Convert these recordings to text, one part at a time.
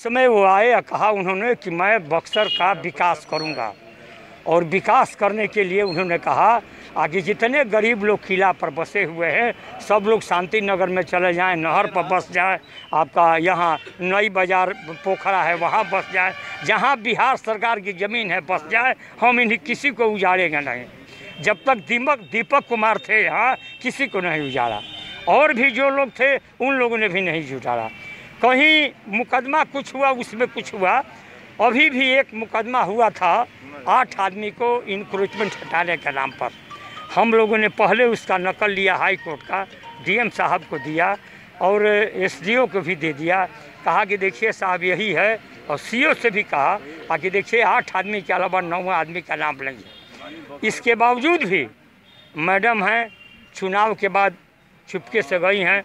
समय वो आए कहा उन्होंने कि मैं बक्सर का विकास करूँगा। और विकास करने के लिए उन्होंने कहा, आगे जितने गरीब लोग किला पर बसे हुए हैं, सब लोग शांति नगर में चले जाएँ, नहर पर बस जाए, आपका यहाँ नई बाज़ार पोखरा है, वहाँ बस जाए, जहाँ बिहार सरकार की ज़मीन है, बस जाए, हम इन्हें किसी को उजाड़ेंगे नहीं। जब तक दीपक दीपक कुमार थे यहाँ किसी को नहीं उजाड़ा। और भी जो लोग थे, उन लोगों ने भी नहीं उजाड़ा। कहीं मुकदमा कुछ हुआ, उसमें कुछ हुआ। अभी भी एक मुकदमा हुआ था, आठ आदमी को इंक्रोचमेंट हटाने के नाम पर। हम लोगों ने पहले उसका नकल लिया, हाई कोर्ट का। डीएम साहब को दिया और एसडीओ को भी दे दिया। कहा कि देखिए साहब, यही है। और सीओ से भी कहा कि देखिए आठ आदमी के अलावा नौवा आदमी का नाम लेंगे इसके बावजूद भी मैडम हैं, चुनाव के बाद चुपके से गई हैं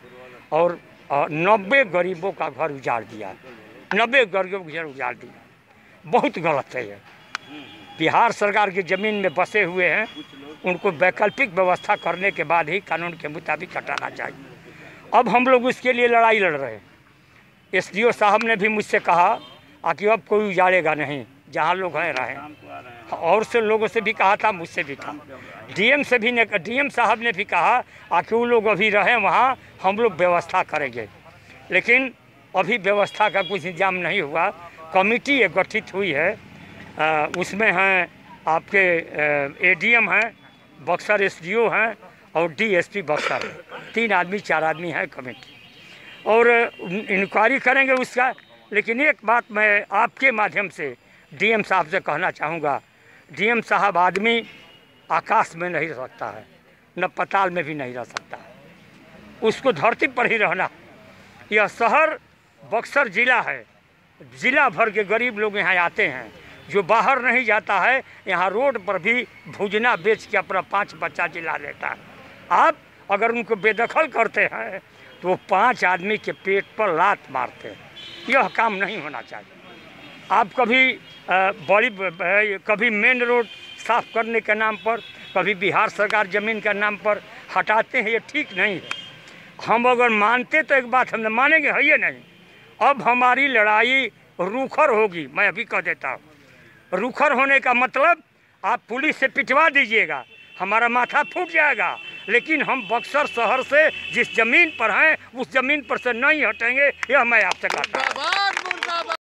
और नब्बे गरीबों का घर उजाड़ दिया। नब्बे गरीबों का घर उजाड़ दिया। बहुत गलत है ये। बिहार सरकार की ज़मीन में बसे हुए हैं, उनको वैकल्पिक व्यवस्था करने के बाद ही कानून के मुताबिक हटाना चाहिए। अब हम लोग उसके लिए लड़ाई लड़ रहे हैं। एस डी साहब ने भी मुझसे कहा कि अब कोई उजाड़ेगा नहीं, जहाँ लोग हैं, रहें। और से लोगों से भी कहा था, मुझसे भी था। डीएम से भी ने, डीएम साहब ने भी कहा आ कि वो लोग अभी रहें वहाँ हम लोग व्यवस्था करेंगे। लेकिन अभी व्यवस्था का कुछ इंतज़ाम नहीं हुआ। कमेटी एक गठित हुई है। आ, उसमें हैं आपके एडीएम हैं बक्सर एसडीओ हैं और डीएसपी बक्सर है। तीन आदमी चार आदमी हैं कमेटी। और इंक्वायरी करेंगे उसका। लेकिन एक बात मैं आपके माध्यम से डीएम साहब से कहना चाहूँगा। डीएम साहब आदमी आकाश में नहीं रह सकता है न पताल में भी नहीं रह सकता है। उसको धरती पर ही रहना। यह शहर बक्सर ज़िला है। ज़िला भर के गरीब लोग यहाँ आते हैं। जो बाहर नहीं जाता है, यहाँ रोड पर भी भुजना बेच के अपना पाँच बच्चा जिला लेता है। आप अगर उनको बेदखल करते हैं तो वो पाँच आदमी के पेट पर लात मारते हैं। यह काम नहीं होना चाहिए। आप कभी बड़ी कभी मेन रोड साफ़ करने के नाम पर, कभी बिहार सरकार ज़मीन के नाम पर हटाते हैं, ये ठीक नहीं है। हम अगर मानते तो एक बात हम मानेंगे, है ये नहीं? अब हमारी लड़ाई रूखर होगी, मैं अभी कह देता हूँ। रूखर होने का मतलब आप पुलिस से पिटवा दीजिएगा, हमारा माथा फूट जाएगा, लेकिन हम बक्सर शहर से जिस ज़मीन पर हैं, उस ज़मीन पर से नहीं हटेंगे, यह मैं आपसे कहता हूँ।